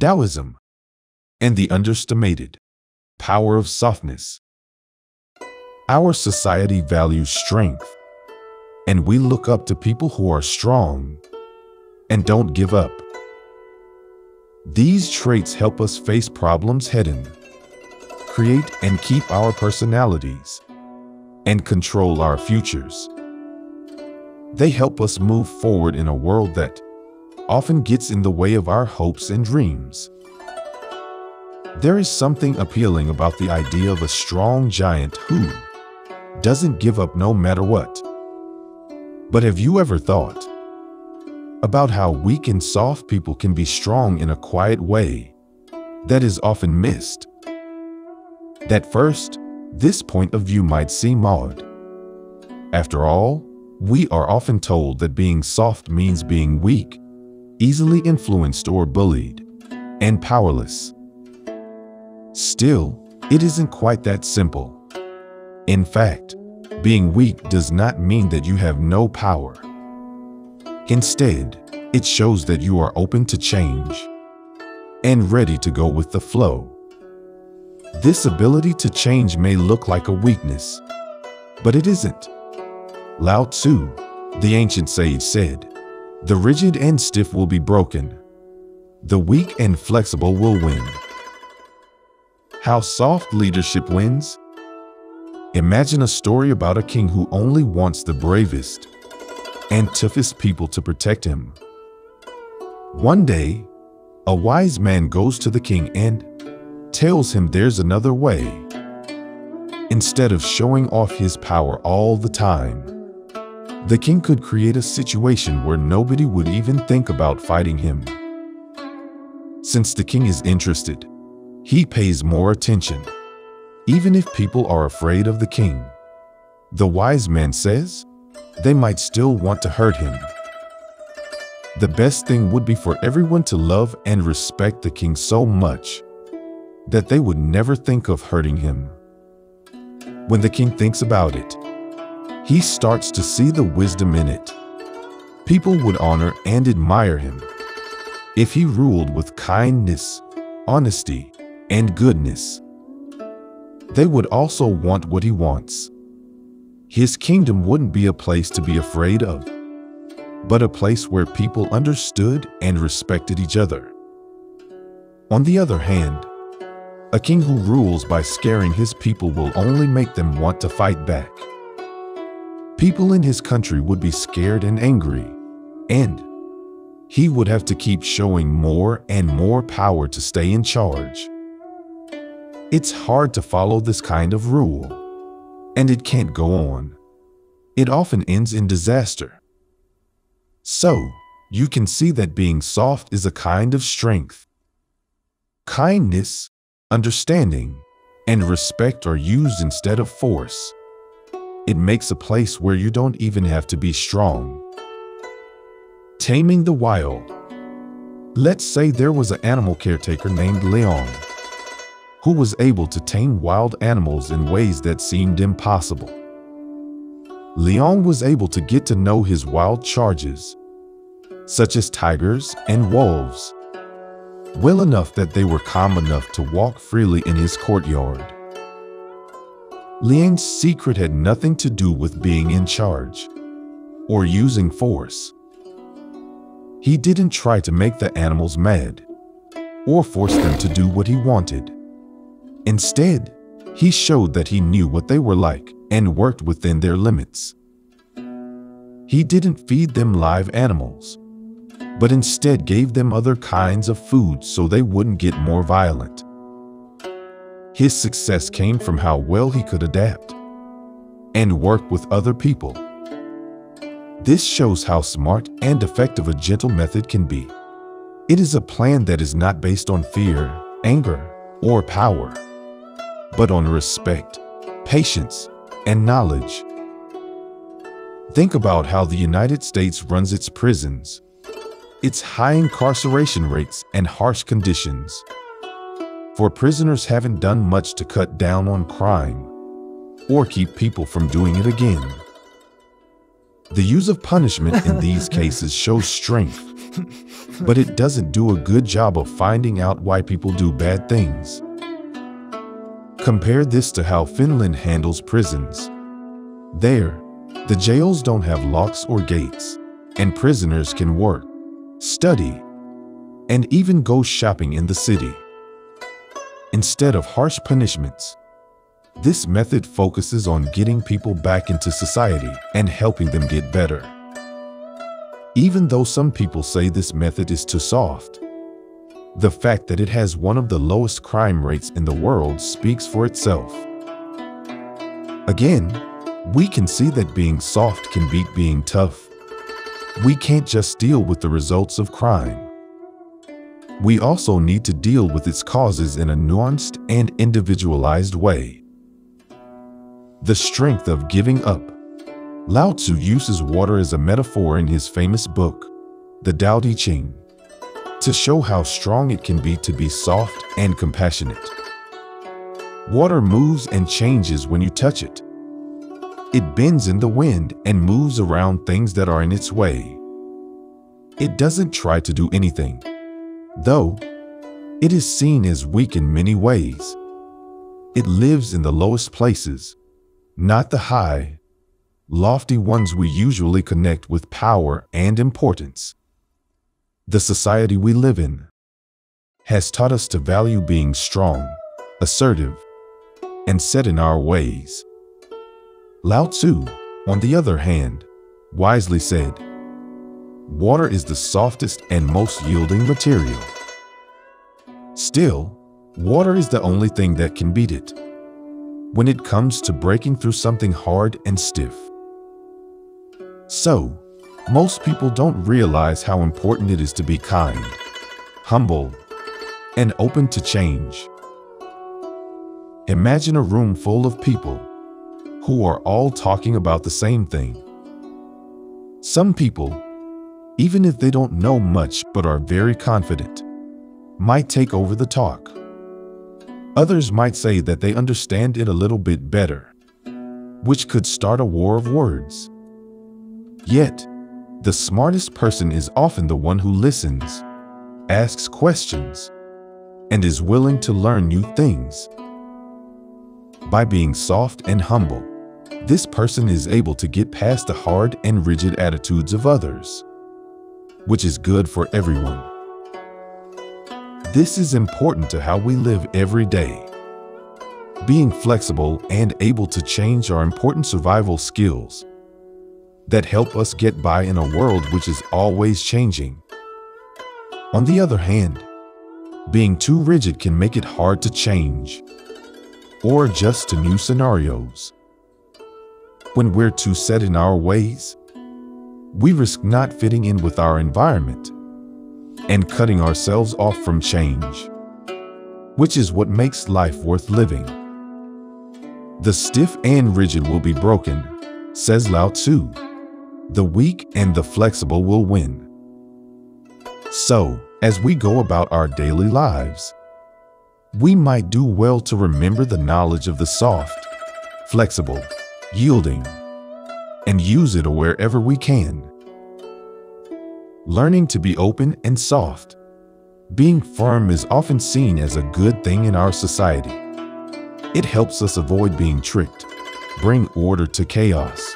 Taoism, and the underestimated power of softness. Our society values strength, and we look up to people who are strong and don't give up. These traits help us face problems head on, create and keep our personalities, and control our futures. They help us move forward in a world that often gets in the way of our hopes and dreams. There is something appealing about the idea of a strong giant who doesn't give up no matter what. But have you ever thought about how weak and soft people can be strong in a quiet way that is often missed? At first, this point of view might seem odd. After all, we are often told that being soft means being weak, easily influenced or bullied, and powerless. Still, it isn't quite that simple. In fact, being weak does not mean that you have no power. Instead, it shows that you are open to change and ready to go with the flow. This ability to change may look like a weakness, but it isn't. Lao Tzu, the ancient sage said, the rigid and stiff will be broken. The weak and flexible will win. How soft leadership wins? Imagine a story about a king who only wants the bravest and toughest people to protect him. One day, a wise man goes to the king and tells him there's another way. Instead of showing off his power all the time, the king could create a situation where nobody would even think about fighting him. Since the king is interested, he pays more attention, even if people are afraid of the king. The wise man says they might still want to hurt him. The best thing would be for everyone to love and respect the king so much that they would never think of hurting him. When the king thinks about it, he starts to see the wisdom in it. People would honor and admire him if he ruled with kindness, honesty, and goodness. They would also want what he wants. His kingdom wouldn't be a place to be afraid of, but a place where people understood and respected each other. On the other hand, a king who rules by scaring his people will only make them want to fight back. People in his country would be scared and angry, and he would have to keep showing more and more power to stay in charge. It's hard to follow this kind of rule, and it can't go on. It often ends in disaster. So, you can see that being soft is a kind of strength. Kindness, understanding, and respect are used instead of force. It makes a place where you don't even have to be strong. Taming the wild. Let's say there was an animal caretaker named Leon, who was able to tame wild animals in ways that seemed impossible. Leon was able to get to know his wild charges, such as tigers and wolves, well enough that they were calm enough to walk freely in his courtyard. Leon's secret had nothing to do with being in charge or using force. He didn't try to make the animals mad or force them to do what he wanted. Instead, he showed that he knew what they were like and worked within their limits. He didn't feed them live animals, but instead gave them other kinds of food so they wouldn't get more violent. His success came from how well he could adapt and work with other people. This shows how smart and effective a gentle method can be. It is a plan that is not based on fear, anger, or power, but on respect, patience, and knowledge. Think about how the United States runs its prisons, its high incarceration rates and harsh conditions for prisoners haven't done much to cut down on crime or keep people from doing it again. The use of punishment in these cases shows strength but it doesn't do a good job of finding out why people do bad things. Compare this to how Finland handles prisons. There, the jails don't have locks or gates, and prisoners can work, study, and even go shopping in the city. Instead of harsh punishments, this method focuses on getting people back into society and helping them get better. Even though some people say this method is too soft, the fact that it has one of the lowest crime rates in the world speaks for itself. Again, we can see that being soft can beat being tough. We can't just deal with the results of crime. We also need to deal with its causes in a nuanced and individualized way. The strength of giving up. Lao Tzu uses water as a metaphor in his famous book, The Tao Te Ching, to show how strong it can be to be soft and compassionate. Water moves and changes when you touch it. It bends in the wind and moves around things that are in its way. It doesn't try to do anything though it is seen as weak in many ways. It lives in the lowest places, not the high, lofty ones we usually connect with power and importance. The society we live in has taught us to value being strong, assertive, and set in our ways. Lao Tzu, on the other hand, wisely said, water is the softest and most yielding material. Still, water is the only thing that can beat it when it comes to breaking through something hard and stiff. So, most people don't realize how important it is to be kind, humble, and open to change. Imagine a room full of people who are all talking about the same thing. Some people even if they don't know much but are very confident, might take over the talk. Others might say that they understand it a little bit better, which could start a war of words. Yet, the smartest person is often the one who listens, asks questions, and is willing to learn new things. By being soft and humble, this person is able to get past the hard and rigid attitudes of others which is good for everyone. This is important to how we live every day. Being flexible and able to change are important survival skills that help us get by in a world which is always changing. On the other hand, being too rigid can make it hard to change or adjust to new scenarios. When we're too set in our ways, we risk not fitting in with our environment and cutting ourselves off from change, which is what makes life worth living. The stiff and rigid will be broken, says Lao Tzu. The weak and the flexible will win. So, as we go about our daily lives, we might do well to remember the knowledge of the soft, flexible, yielding, and use it wherever we can. Learning to be open and soft. Being firm is often seen as a good thing in our society. It helps us avoid being tricked, bring order to chaos,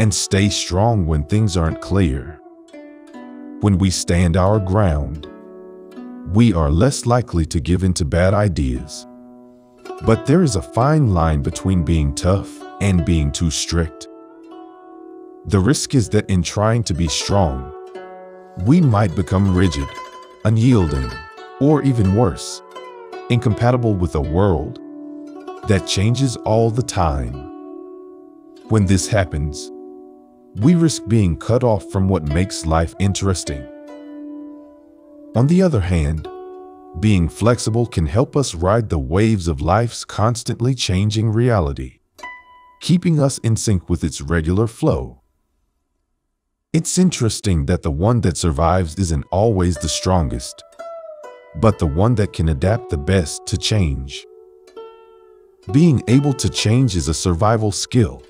and stay strong when things aren't clear. When we stand our ground, we are less likely to give in to bad ideas. But there is a fine line between being tough and being too strict. The risk is that in trying to be strong, we might become rigid, unyielding, or even worse, incompatible with a world that changes all the time. When this happens, we risk being cut off from what makes life interesting. On the other hand, being flexible can help us ride the waves of life's constantly changing reality, keeping us in sync with its regular flow. It's interesting that the one that survives isn't always the strongest, but the one that can adapt the best to change. Being able to change is a survival skill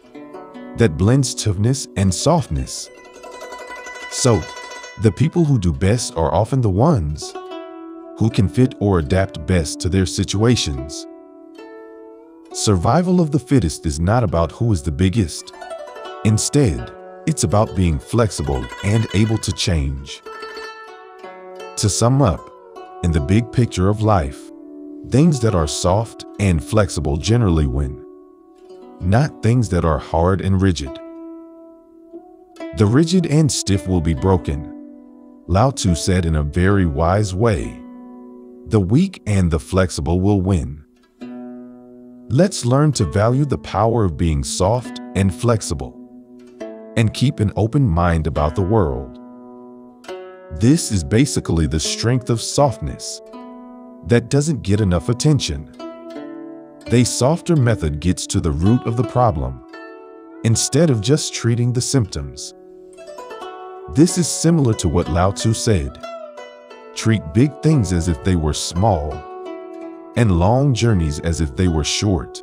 that blends toughness and softness. So, The people who do best are often the ones who can fit or adapt best to their situations. Survival of the fittest is not about who is the biggest. Instead, it's about being flexible and able to change. To sum up, in the big picture of life, things that are soft and flexible generally win, not things that are hard and rigid. The rigid and stiff will be broken, Lao Tzu said in a very wise way. The weak and the flexible will win. Let's learn to value the power of being soft and flexible and keep an open mind about the world. This is basically the strength of softness that doesn't get enough attention. The softer method gets to the root of the problem instead of just treating the symptoms. This is similar to what Lao Tzu said. Treat big things as if they were small, and long journeys as if they were short.